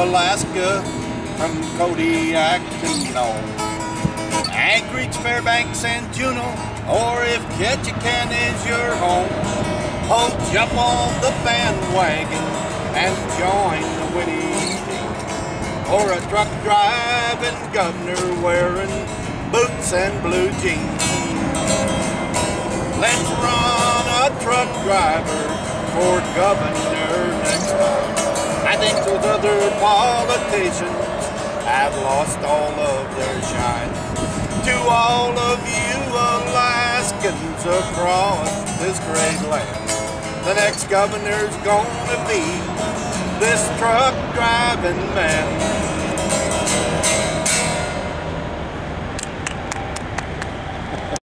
Alaska from Kodiak to Nome. Anchorage, Fairbanks, and Juneau, or if Ketchikan is your home, oh, jump on the bandwagon and join the winning team. Or a truck driving governor wearing boots and blue jeans. Let's run a truck driver for governor think those other politicians have lost all of their shine. To all of you Alaskans across this great land, the next governor's gonna be this truck driving man.